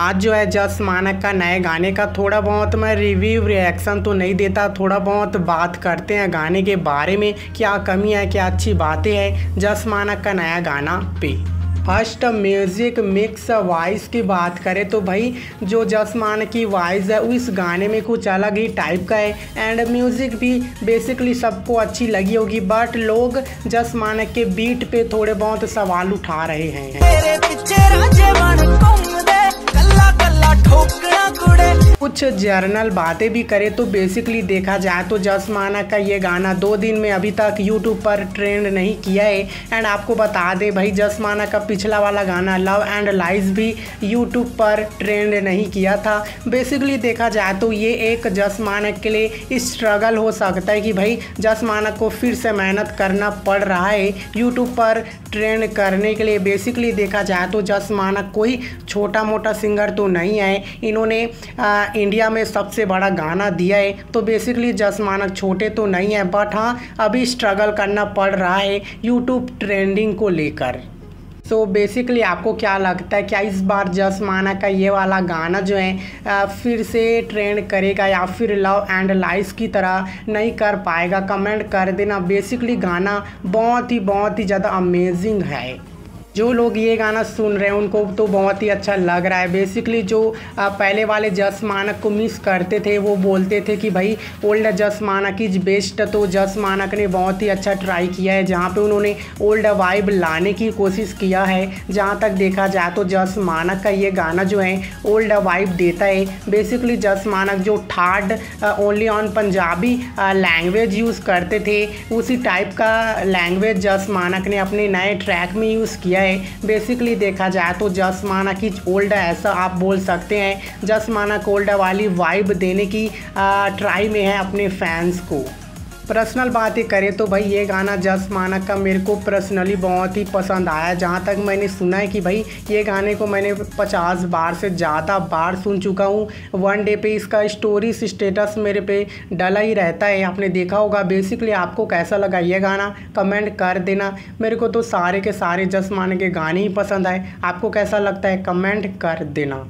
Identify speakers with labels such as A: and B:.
A: आज जो है जस मानक का नए गाने का थोड़ा बहुत मैं रिव्यू रिएक्शन तो नहीं देता, थोड़ा बहुत बात करते हैं गाने के बारे में, क्या कमी है, क्या अच्छी बातें हैं, जस मानक का नया गाना पे। फ़र्स्ट म्यूज़िक मिक्स वॉइस की बात करें तो भाई, जो जस मानक की वॉइस है उस गाने में कुछ अलग ही टाइप का है। एंड म्यूज़िक भी बेसिकली सबको अच्छी लगी होगी बट लोग जस मानक के बीट पे थोड़े बहुत सवाल उठा रहे हैं। कुछ जर्नल बातें भी करें तो बेसिकली देखा जाए तो जसमाना का ये गाना दो दिन में अभी तक यूट्यूब पर ट्रेंड नहीं किया है। एंड आपको बता दें भाई जसमाना का पिछला वाला गाना लव एंड लाइज भी यूट्यूब पर ट्रेंड नहीं किया था। बेसिकली देखा जाए तो ये एक जसमानक के लिए स्ट्रगल हो सकता है कि भाई जसमानक को फिर से मेहनत करना पड़ रहा है यूट्यूब पर ट्रेंड करने के लिए। बेसिकली देखा जाए तो जसमानक कोई छोटा मोटा सिंगर तो नहीं है। इन्होंने इंडिया में सबसे बड़ा गाना दिया है। तो बेसिकली जस मानक छोटे तो नहीं है बट हाँ अभी स्ट्रगल करना पड़ रहा है यूट्यूब ट्रेंडिंग को लेकर। सो so बेसिकली आपको क्या लगता है, क्या इस बार जस माना का ये वाला गाना जो है फिर से ट्रेंड करेगा या फिर लव एंड लाइफ की तरह नहीं कर पाएगा? कमेंट कर देना। बेसिकली गाना बहुत ही बहुत ही ज़्यादा अमेजिंग है। जो लोग ये गाना सुन रहे हैं, उनको तो बहुत ही अच्छा लग रहा है। बेसिकली जो पहले वाले जस मानक को मिस करते थे, वो बोलते थे कि भाई ओल्ड जस मानक इज़ बेस्ट तो जस मानक ने बहुत ही अच्छा ट्राई किया है, जहाँ पे उन्होंने ओल्ड वाइब लाने की कोशिश किया है। जहाँ तक देखा जाए तो जस मानक का ये गाना जो है ओल्ड वाइब देता है। बेसिकली जस मानक जो third only on Punjabi language use करते थे, उसी टाइप का लैंग्वेज जस मानक ने अपने नए ट्रैक में यूज़ किया है। बेसिकली देखा जाए तो जसमाना की ओल्ड ऐसा आप बोल सकते हैं। जसमाना कोल्ड वाली वाइब देने की ट्राई में है अपने फैंस को। पर्सनल बात ही करें तो भाई ये गाना जस मानक का मेरे को पर्सनली बहुत ही पसंद आया। जहाँ तक मैंने सुना है कि भाई ये गाने को मैंने पचास बार से ज़्यादा बार सुन चुका हूँ। वन डे पे इसका स्टोरी स्टेटस मेरे पे डला ही रहता है। आपने देखा होगा बेसिकली आपको कैसा लगा ये गाना? कमेंट कर देना। मेरे को तो सारे के सारे जस मानक के गाने ही पसंद आए। आपको कैसा लगता है? कमेंट कर देना।